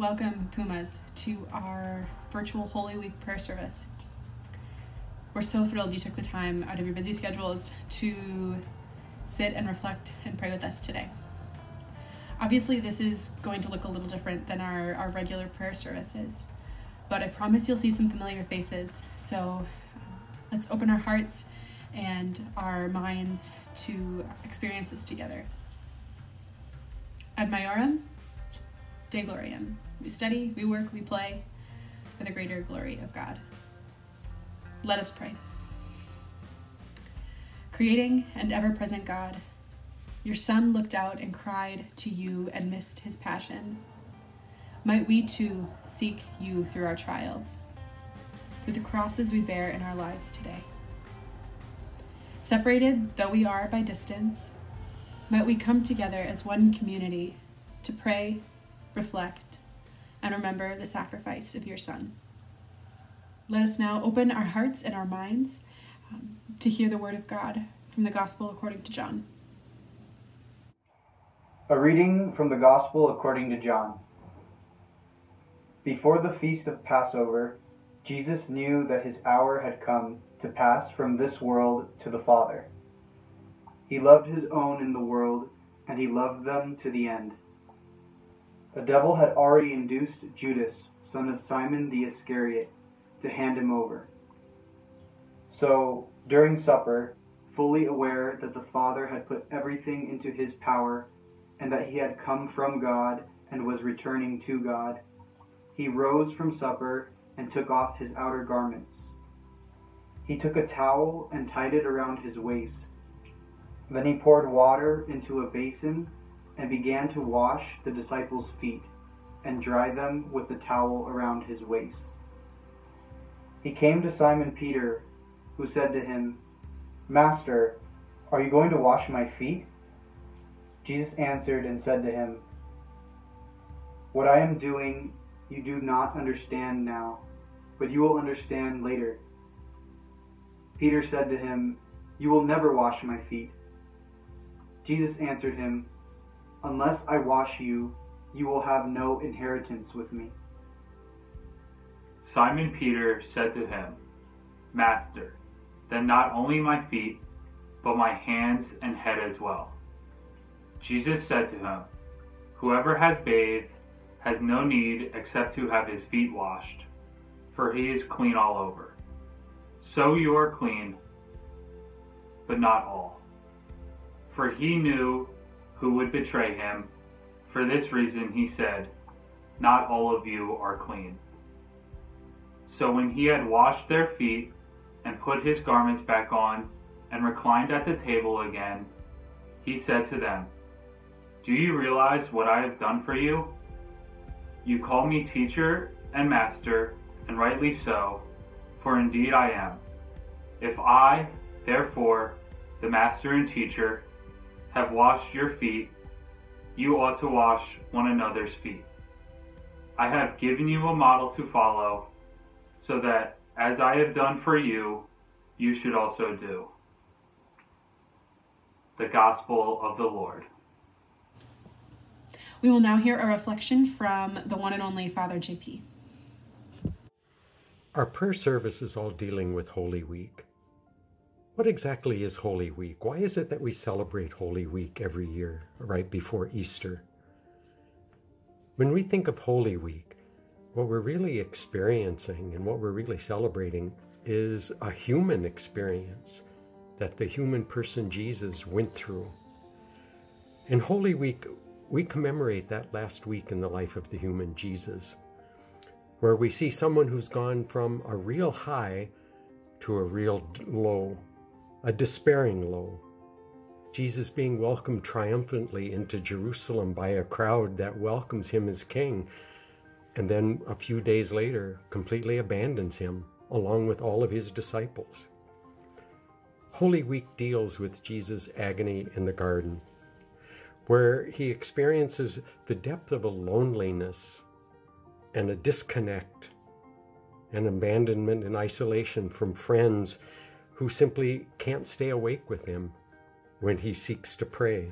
Welcome, Pumas, to our virtual Holy Week prayer service. We're so thrilled you took the time out of your busy schedules to sit and reflect and pray with us today. Obviously, this is going to look a little different than our, our regular prayer services, but I promise you'll see some familiar faces. So uh, let's open our hearts and our minds to experience this together. Ad Maiorem, Dei Gloriam. We study, we work, we play for the greater glory of God. Let us pray. Creating and ever present God, your Son looked out and cried to you amidst his passion. Might we too seek you through our trials, through the crosses we bear in our lives today. Separated though we are by distance, might we come together as one community to pray, reflect, and remember the sacrifice of your Son. Let us now open our hearts and our minds um, to hear the word of God from the Gospel according to John. A reading from the Gospel according to John. Before the feast of Passover, Jesus knew that his hour had come to pass from this world to the Father. He loved his own in the world, and he loved them to the end. The devil had already induced Judas, son of Simon the Iscariot, to hand him over. So, during supper, fully aware that the Father had put everything into his power and that he had come from God and was returning to God, he rose from supper and took off his outer garments. He took a towel and tied it around his waist. Then he poured water into a basin and began to wash the disciples' feet and dry them with the towel around his waist. He came to Simon Peter, who said to him, Master, are you going to wash my feet? Jesus answered and said to him, What I am doing you do not understand now, but you will understand later. Peter said to him, You will never wash my feet. Jesus answered him, Unless I wash you, you will have no inheritance with me. Simon Peter said to him, Master, then not only my feet, but my hands and head as well. Jesus said to him, Whoever has bathed has no need except to have his feet washed, for he is clean all over. So you are clean, but not all. For he knew who would betray him. For this reason he said, Not all of you are clean. So when he had washed their feet and put his garments back on and reclined at the table again, he said to them, Do you realize what I have done for you? You call me teacher and master, and rightly so, for indeed I am. If I, therefore, the master and teacher, have washed your feet, you ought to wash one another's feet. I have given you a model to follow, so that as I have done for you, you should also do. The Gospel of the Lord. We will now hear a reflection from the one and only Father JP. Our prayer service is all dealing with Holy Week. What exactly is Holy Week? Why is it that we celebrate Holy Week every year, right before Easter? When we think of Holy Week, what we're really experiencing and what we're really celebrating is a human experience that the human person Jesus went through. In Holy Week, we commemorate that last week in the life of the human Jesus, where we see someone who's gone from a real high to a real low, a despairing low. Jesus being welcomed triumphantly into Jerusalem by a crowd that welcomes him as king, and then a few days later completely abandons him along with all of his disciples. Holy Week deals with Jesus' agony in the garden, where he experiences the depth of a loneliness and a disconnect, an abandonment and isolation from friends who simply can't stay awake with him when he seeks to pray.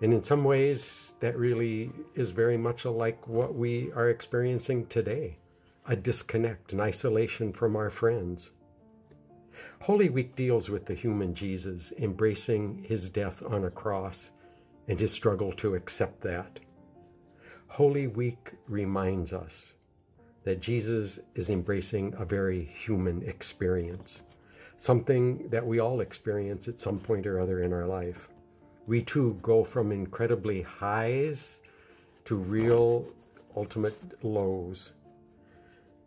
And in some ways, that really is very much like what we are experiencing today a disconnect, an isolation from our friends. Holy Week deals with the human Jesus, embracing his death on a cross and his struggle to accept that. Holy Week reminds us that Jesus is embracing a very human experience, something that we all experience at some point or other in our life we too go from incredibly highs to real ultimate lows.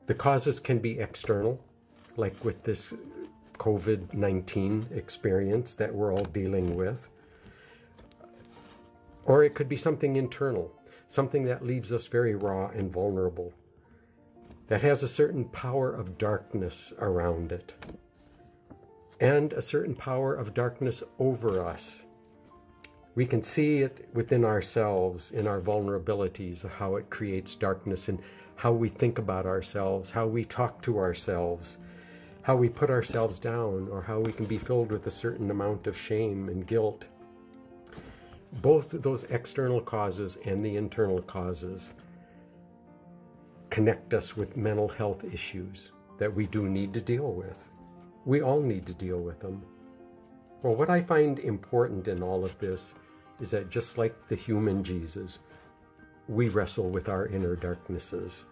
The causes can be external, like with this COVID 19 experience that we're all dealing with. Or it could be something internal, something that leaves us very raw and vulnerable, that has a certain power of darkness around it, and a certain power of darkness over us we can see it within ourselves, in our vulnerabilities, how it creates darkness and how we think about ourselves, how we talk to ourselves, how we put ourselves down, or how we can be filled with a certain amount of shame and guilt. Both those external causes and the internal causes connect us with mental health issues that we do need to deal with. We all need to deal with them. Well, what I find important in all of this is that just like the human Jesus, we wrestle with our inner darknesses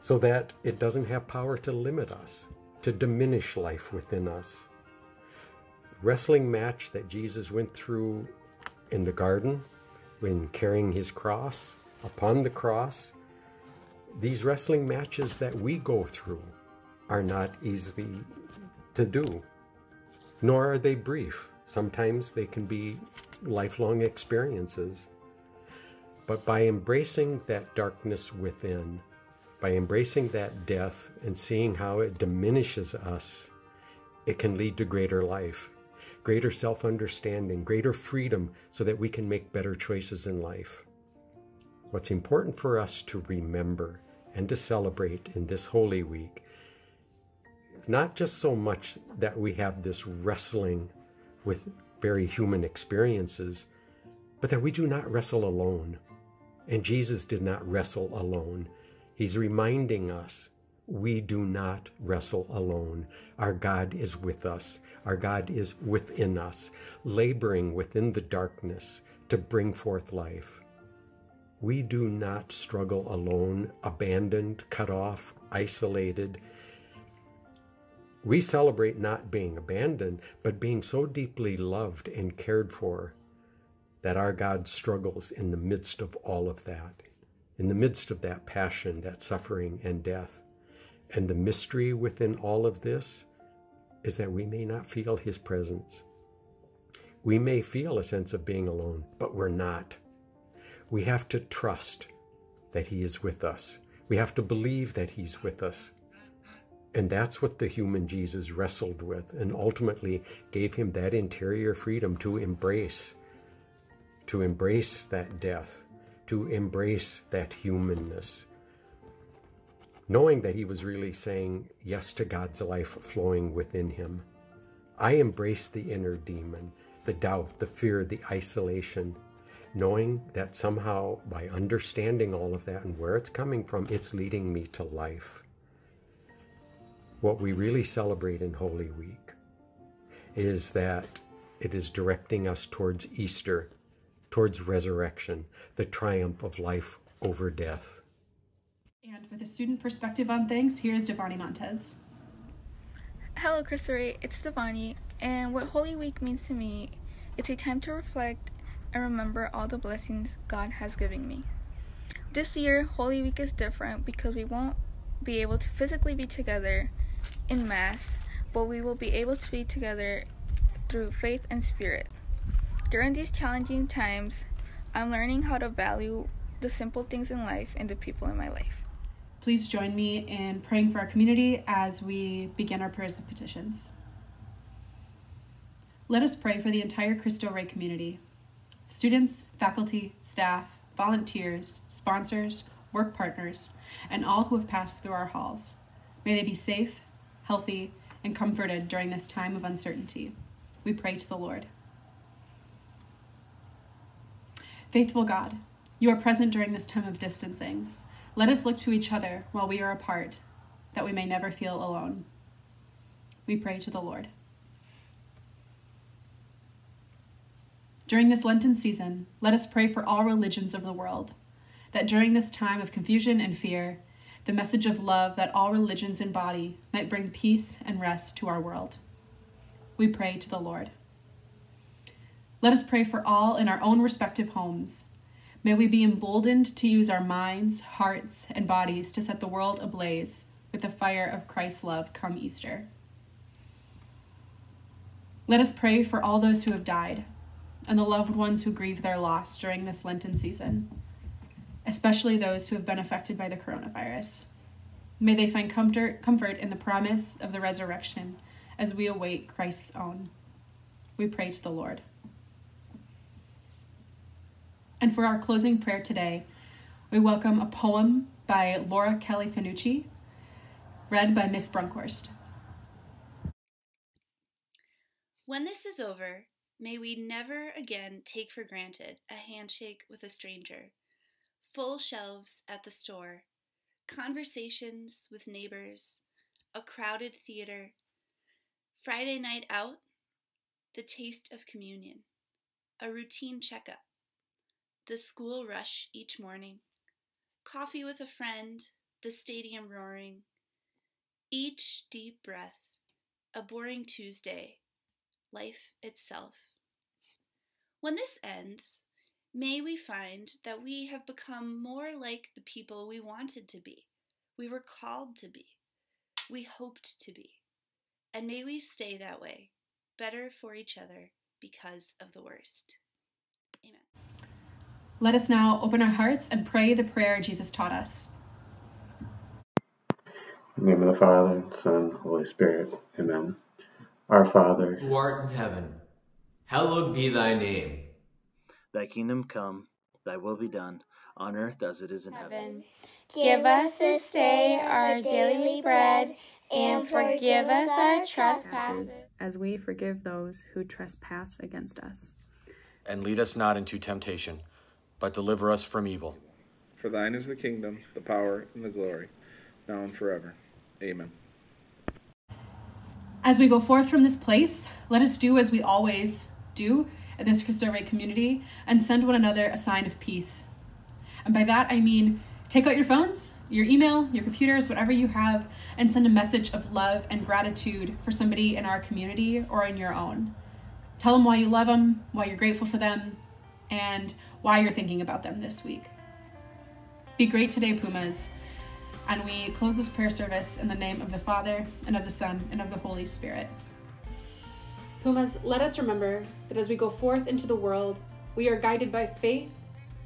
so that it doesn't have power to limit us, to diminish life within us. The wrestling match that Jesus went through in the garden when carrying his cross upon the cross, these wrestling matches that we go through are not easy to do, nor are they brief. Sometimes they can be lifelong experiences. But by embracing that darkness within, by embracing that death and seeing how it diminishes us, it can lead to greater life, greater self understanding, greater freedom, so that we can make better choices in life. What's important for us to remember and to celebrate in this Holy Week not just so much that we have this wrestling with very human experiences, but that we do not wrestle alone. And Jesus did not wrestle alone. He's reminding us we do not wrestle alone. Our God is with us. Our God is within us, laboring within the darkness to bring forth life. We do not struggle alone, abandoned, cut off, isolated, we celebrate not being abandoned, but being so deeply loved and cared for that our God struggles in the midst of all of that, in the midst of that passion, that suffering, and death. And the mystery within all of this is that we may not feel His presence. We may feel a sense of being alone, but we're not. We have to trust that He is with us. We have to believe that He's with us. And that's what the human Jesus wrestled with and ultimately gave him that interior freedom to embrace, to embrace that death, to embrace that humanness. Knowing that he was really saying yes to God's life flowing within him. I embrace the inner demon, the doubt, the fear, the isolation, knowing that somehow by understanding all of that and where it's coming from, it's leading me to life what we really celebrate in Holy Week is that it is directing us towards Easter, towards resurrection, the triumph of life over death. And with a student perspective on things, here's Devani Montez. Hello, Christopher. It's Devani, and what Holy Week means to me, it's a time to reflect and remember all the blessings God has given me. This year, Holy Week is different because we won't be able to physically be together in Mass, but we will be able to be together through faith and spirit. During these challenging times, I'm learning how to value the simple things in life and the people in my life. Please join me in praying for our community as we begin our prayers and petitions. Let us pray for the entire Cristo Rey community students, faculty, staff, volunteers, sponsors, work partners, and all who have passed through our halls. May they be safe, healthy, and comforted during this time of uncertainty. We pray to the Lord. Faithful God, you are present during this time of distancing. Let us look to each other while we are apart, that we may never feel alone. We pray to the Lord. During this Lenten season, let us pray for all religions of the world, that during this time of confusion and fear, the message of love that all religions embody might bring peace and rest to our world. We pray to the Lord. Let us pray for all in our own respective homes. May we be emboldened to use our minds, hearts, and bodies to set the world ablaze with the fire of Christ's love come Easter. Let us pray for all those who have died and the loved ones who grieve their loss during this Lenten season, especially those who have been affected by the coronavirus. May they find comfort, comfort in the promise of the resurrection as we await Christ's own. We pray to the Lord. And for our closing prayer today, we welcome a poem by Laura Kelly Fanucci, read by Miss Brunkhorst. When this is over, May we never again take for granted a handshake with a stranger, full shelves at the store, conversations with neighbors, a crowded theater, Friday night out, the taste of communion, a routine checkup, the school rush each morning, coffee with a friend, the stadium roaring, each deep breath, a boring Tuesday, life itself. When this ends, may we find that we have become more like the people we wanted to be, we were called to be, we hoped to be, and may we stay that way, better for each other because of the worst. Amen. Let us now open our hearts and pray the prayer Jesus taught us. In the name of the Father, Son, Holy Spirit. Amen. Our Father, who art in heaven, hallowed be thy name. Thy kingdom come, thy will be done, on earth as it is in heaven. heaven. Give us this day our daily bread, and forgive us our trespasses, as we forgive those who trespass against us. And lead us not into temptation, but deliver us from evil. For thine is the kingdom, the power, and the glory, now and forever. Amen. As we go forth from this place, let us do as we always do in this Cristo Rey community and send one another a sign of peace. And by that, I mean take out your phones, your email, your computers, whatever you have, and send a message of love and gratitude for somebody in our community or in your own. Tell them why you love them, why you're grateful for them, and why you're thinking about them this week. Be great today, Pumas. And we close this prayer service in the name of the Father, and of the Son, and of the Holy Spirit. Pumas, let us remember that as we go forth into the world, we are guided by faith,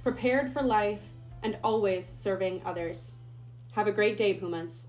prepared for life, and always serving others. Have a great day, Pumas.